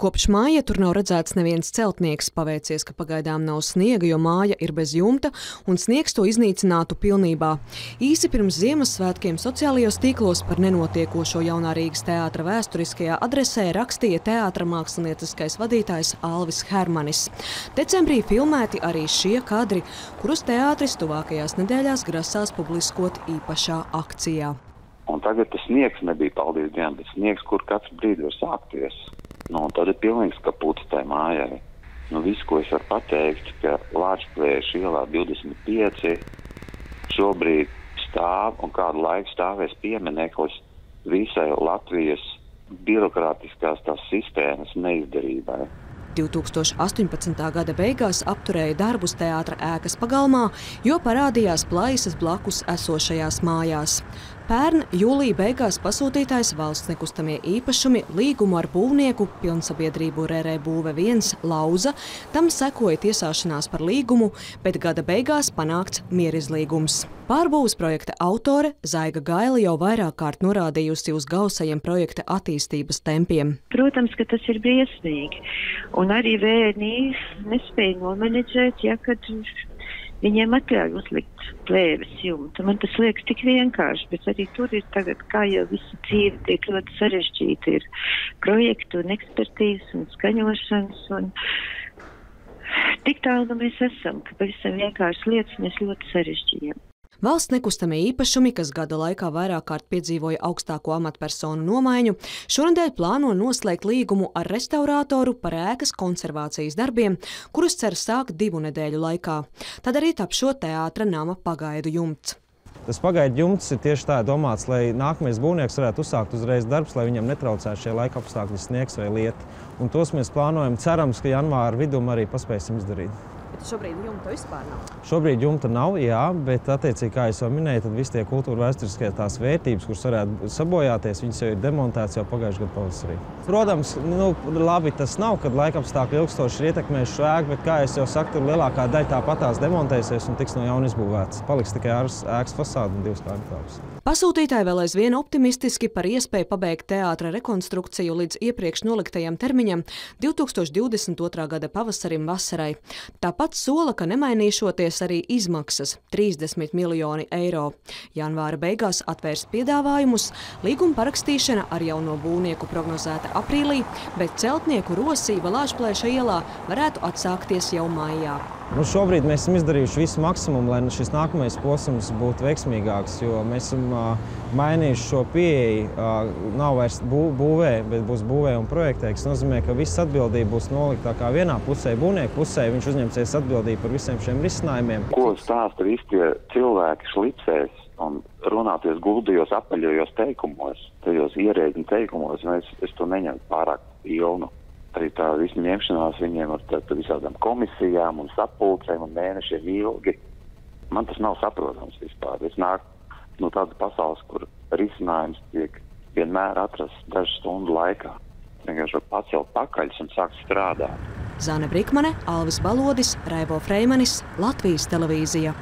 Kopš māja tur nav redzēts neviens celtnieks. Paveicies, ka pagaidām nav sniega, jo māja ir bez jumta, un sniegs to iznīcinātu pilnībā. Īsi pirms Ziemassvētkiem sociālajos tīklos par nenotiekošo jaunā Rīgas teātra vēsturiskajā adresē rakstīja teātra mākslinieckais vadītājs Alvis Hermanis. Decembrī filmēti arī šie kadri, kurus teātris tuvākajās nedēļās grasās publiskot īpašā akcijā. Un tagad tas sniegs nebija, paldies Dievam, bet sniegs, kur katru brīdi var sākties. Ir pilnīgs kaputs tai mājai. Nu, viss, ko es varu pateikt, ka Lāčplēša ielā 25 šobrīd stāv un kādu laiku stāvēs piemineklis visai Latvijas birokrātiskās sistēmas neizdarībai. 2018. gada beigās apturēja darbus teātra ēkas pagalmā, jo parādījās plaisas blakus esošajās mājās. Pērn jūlija beigās pasūtītājs valsts nekustamie īpašumi līgumu ar būvnieku pilnsabiedrību Rērē Būve 1 lauza, tam sekoja tiesāšanās par līgumu, bet gada beigās panākts mierizlīgums. Pārbūves projekta autore Zaiga Gaila jau vairāk kārt norādījusi uz gausajiem projekta attīstības tempiem. Protams, ka tas ir briesmīgi. Un arī VNI nespēja nomenedžēt, ja kad viņiem atļauj uzlikt plēves jumtu. Man tas liekas tik vienkārši, bet arī tur ir tagad, kā jau visa dzīve tiek ļoti sarežģīta, ir projektu un ekspertīzes un skaņošanas. Un tik tālu nu mēs esam, ka pavisam vienkārši lietas mēs ļoti sarežģījam. Valsts nekustamie īpašumi, kas gada laikā vairāk kārt piedzīvoja augstāko amatpersonu nomaiņu, šonadēļ plāno noslēgt līgumu ar restaurātoru par ēkas konservācijas darbiem, kurus cer sākt divu nedēļu laikā. Tad arī tap šo teātra nama pagaidu jumts. Tas pagaidu jumts ir tieši tā domāts, lai nākamais būvnieks varētu uzsākt uzreiz darbs, lai viņam netraucētu šie laika apstākļi, sniegs vai lieta. Un tos mēs plānojam, cerams, ka janvāra vidum arī paspēsim izdarīt. Šobrīd jumta vispār nav. Šobrīd jumta nav, jā, bet attiecīgi, kā jau minēju, tad visi tie kultūra vēsturiskie tās vērtības, kuras varētu sabojāties, viņas jau ir demontētas jau pagājušajā gadu pavasarī. Protams, nu, labi tas nav, kad laikapstākļi ilgstoši ir ietekmējuši šo ēku, bet, kā jau saku, tur lielākā daļa tāpatās demontēsies un tiks no jauna izbūvēts. Paliks tikai ēkas fasāde un divas kārtas. Pasūtītāji vēl aizvien optimistiski par iespēju pabeigt teātra rekonstrukciju līdz iepriekš noliktajam termiņam 2022. gada pavasarim vasarai. Tāpat sola, ka nemainīšoties arī izmaksas - 30 miljoni eiro. Janvāra beigās atvērs piedāvājumus, līguma parakstīšana ar jauno būvnieku prognozēta aprīlī, bet celtnieku rosība Lāčplēša ielā varētu atsākties jau maijā. Nu, šobrīd mēs esam izdarījuši visu maksimumu, lai šis nākamais posms būtu veiksmīgāks, jo mēs esam uh, mainījuši šo pieeju. Uh, nav vairs bū, būvē, bet būs būvē un projektē, kas nozīmē, ka viss atbildība būs nolikta kā vienā pusē, būvnieku pusē. Viņš uzņemsies atbildību par visiem šiem risinājumiem. Ko stāsta visi tie cilvēki šlicēs un runāties guldījos apaļajos teikumos, tajos ierēģiņu teikumos, es, es to neņemu pārāk ilnu arī tā visu ņemšanās viņiem ar tā, visādām komisijām un sapulcēm un mēnešiem ilgi. Man tas nav saprotams vispār. Es nāku no tādas pasaules, kur risinājums tiek vienmēr atrasts dažu stundu laikā. Vienkārši pacelt pakaļus un sākt strādāt. Zāne Brikmane, Alvis Balodis, Raivo Freimanis, Latvijas televīzija.